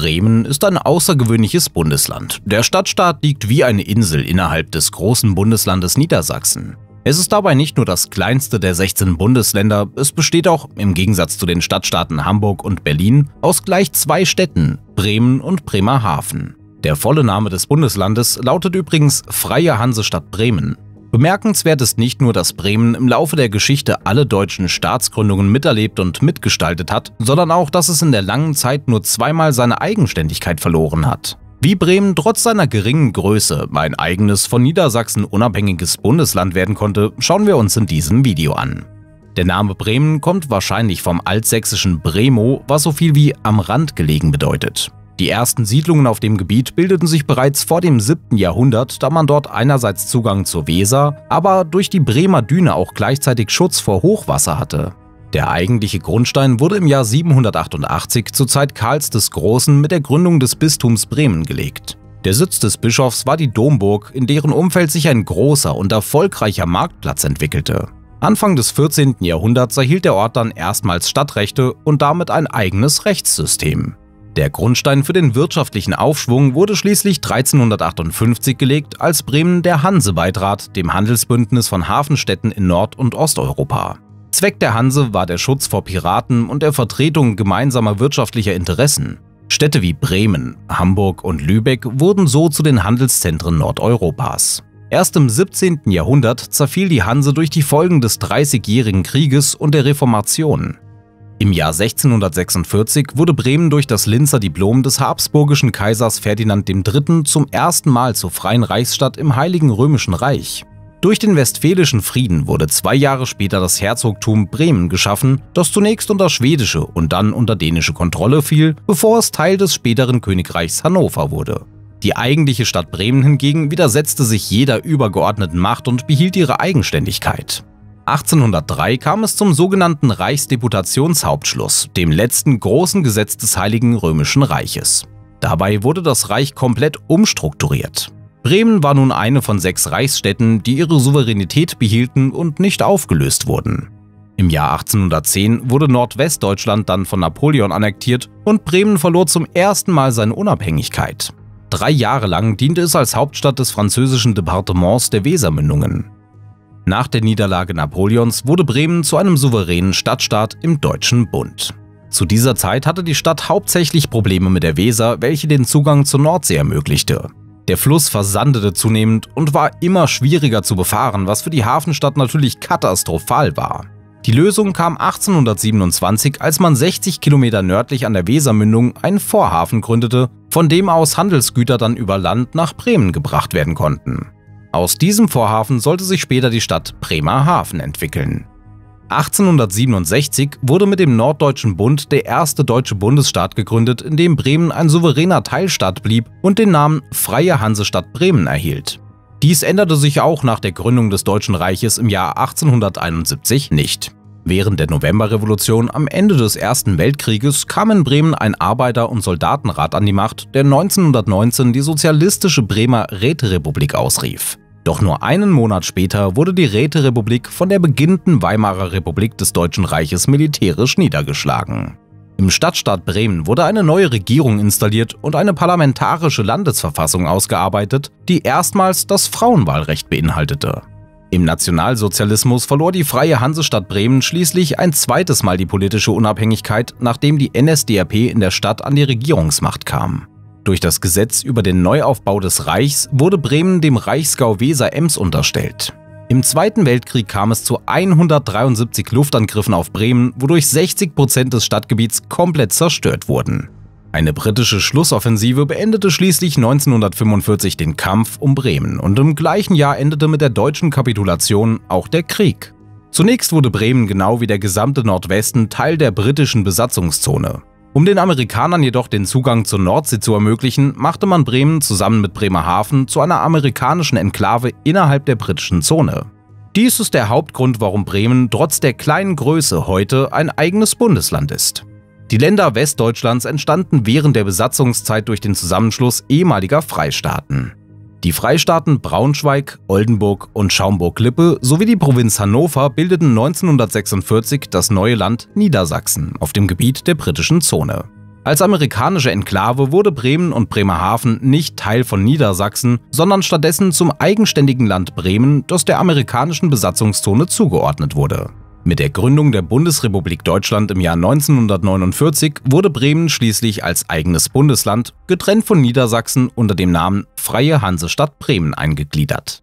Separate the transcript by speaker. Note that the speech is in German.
Speaker 1: Bremen ist ein außergewöhnliches Bundesland. Der Stadtstaat liegt wie eine Insel innerhalb des großen Bundeslandes Niedersachsen. Es ist dabei nicht nur das kleinste der 16 Bundesländer, es besteht auch, im Gegensatz zu den Stadtstaaten Hamburg und Berlin, aus gleich zwei Städten, Bremen und Bremerhaven. Der volle Name des Bundeslandes lautet übrigens Freie Hansestadt Bremen. Bemerkenswert ist nicht nur, dass Bremen im Laufe der Geschichte alle deutschen Staatsgründungen miterlebt und mitgestaltet hat, sondern auch, dass es in der langen Zeit nur zweimal seine Eigenständigkeit verloren hat. Wie Bremen trotz seiner geringen Größe ein eigenes von Niedersachsen unabhängiges Bundesland werden konnte, schauen wir uns in diesem Video an. Der Name Bremen kommt wahrscheinlich vom altsächsischen Bremo, was so viel wie am Rand gelegen bedeutet. Die ersten Siedlungen auf dem Gebiet bildeten sich bereits vor dem 7. Jahrhundert, da man dort einerseits Zugang zur Weser, aber durch die Bremer Düne auch gleichzeitig Schutz vor Hochwasser hatte. Der eigentliche Grundstein wurde im Jahr 788 zur Zeit Karls des Großen mit der Gründung des Bistums Bremen gelegt. Der Sitz des Bischofs war die Domburg, in deren Umfeld sich ein großer und erfolgreicher Marktplatz entwickelte. Anfang des 14. Jahrhunderts erhielt der Ort dann erstmals Stadtrechte und damit ein eigenes Rechtssystem. Der Grundstein für den wirtschaftlichen Aufschwung wurde schließlich 1358 gelegt, als Bremen der Hanse beitrat, dem Handelsbündnis von Hafenstädten in Nord- und Osteuropa. Zweck der Hanse war der Schutz vor Piraten und der Vertretung gemeinsamer wirtschaftlicher Interessen. Städte wie Bremen, Hamburg und Lübeck wurden so zu den Handelszentren Nordeuropas. Erst im 17. Jahrhundert zerfiel die Hanse durch die Folgen des Dreißigjährigen Krieges und der Reformation. Im Jahr 1646 wurde Bremen durch das Linzer Diplom des habsburgischen Kaisers Ferdinand III. zum ersten Mal zur freien Reichsstadt im Heiligen Römischen Reich. Durch den Westfälischen Frieden wurde zwei Jahre später das Herzogtum Bremen geschaffen, das zunächst unter schwedische und dann unter dänische Kontrolle fiel, bevor es Teil des späteren Königreichs Hannover wurde. Die eigentliche Stadt Bremen hingegen widersetzte sich jeder übergeordneten Macht und behielt ihre Eigenständigkeit. 1803 kam es zum sogenannten Reichsdeputationshauptschluss, dem letzten großen Gesetz des Heiligen Römischen Reiches. Dabei wurde das Reich komplett umstrukturiert. Bremen war nun eine von sechs Reichsstädten, die ihre Souveränität behielten und nicht aufgelöst wurden. Im Jahr 1810 wurde Nordwestdeutschland dann von Napoleon annektiert und Bremen verlor zum ersten Mal seine Unabhängigkeit. Drei Jahre lang diente es als Hauptstadt des französischen Departements der Wesermündungen. Nach der Niederlage Napoleons wurde Bremen zu einem souveränen Stadtstaat im Deutschen Bund. Zu dieser Zeit hatte die Stadt hauptsächlich Probleme mit der Weser, welche den Zugang zur Nordsee ermöglichte. Der Fluss versandete zunehmend und war immer schwieriger zu befahren, was für die Hafenstadt natürlich katastrophal war. Die Lösung kam 1827, als man 60 Kilometer nördlich an der Wesermündung einen Vorhafen gründete, von dem aus Handelsgüter dann über Land nach Bremen gebracht werden konnten. Aus diesem Vorhafen sollte sich später die Stadt Bremerhaven entwickeln. 1867 wurde mit dem Norddeutschen Bund der erste deutsche Bundesstaat gegründet, in dem Bremen ein souveräner Teilstaat blieb und den Namen Freie Hansestadt Bremen erhielt. Dies änderte sich auch nach der Gründung des Deutschen Reiches im Jahr 1871 nicht. Während der Novemberrevolution am Ende des Ersten Weltkrieges kam in Bremen ein Arbeiter- und Soldatenrat an die Macht, der 1919 die sozialistische Bremer Räterepublik ausrief. Doch nur einen Monat später wurde die Räterepublik von der beginnenden Weimarer Republik des Deutschen Reiches militärisch niedergeschlagen. Im Stadtstaat Bremen wurde eine neue Regierung installiert und eine parlamentarische Landesverfassung ausgearbeitet, die erstmals das Frauenwahlrecht beinhaltete. Im Nationalsozialismus verlor die Freie Hansestadt Bremen schließlich ein zweites Mal die politische Unabhängigkeit, nachdem die NSDAP in der Stadt an die Regierungsmacht kam. Durch das Gesetz über den Neuaufbau des Reichs wurde Bremen dem Reichsgau Weser-Ems unterstellt. Im Zweiten Weltkrieg kam es zu 173 Luftangriffen auf Bremen, wodurch 60 Prozent des Stadtgebiets komplett zerstört wurden. Eine britische Schlussoffensive beendete schließlich 1945 den Kampf um Bremen und im gleichen Jahr endete mit der deutschen Kapitulation auch der Krieg. Zunächst wurde Bremen genau wie der gesamte Nordwesten Teil der britischen Besatzungszone. Um den Amerikanern jedoch den Zugang zur Nordsee zu ermöglichen, machte man Bremen zusammen mit Bremerhaven zu einer amerikanischen Enklave innerhalb der britischen Zone. Dies ist der Hauptgrund, warum Bremen trotz der kleinen Größe heute ein eigenes Bundesland ist. Die Länder Westdeutschlands entstanden während der Besatzungszeit durch den Zusammenschluss ehemaliger Freistaaten. Die Freistaaten Braunschweig, Oldenburg und Schaumburg-Lippe sowie die Provinz Hannover bildeten 1946 das neue Land Niedersachsen auf dem Gebiet der britischen Zone. Als amerikanische Enklave wurde Bremen und Bremerhaven nicht Teil von Niedersachsen, sondern stattdessen zum eigenständigen Land Bremen, das der amerikanischen Besatzungszone zugeordnet wurde. Mit der Gründung der Bundesrepublik Deutschland im Jahr 1949 wurde Bremen schließlich als eigenes Bundesland, getrennt von Niedersachsen unter dem Namen Freie Hansestadt Bremen eingegliedert.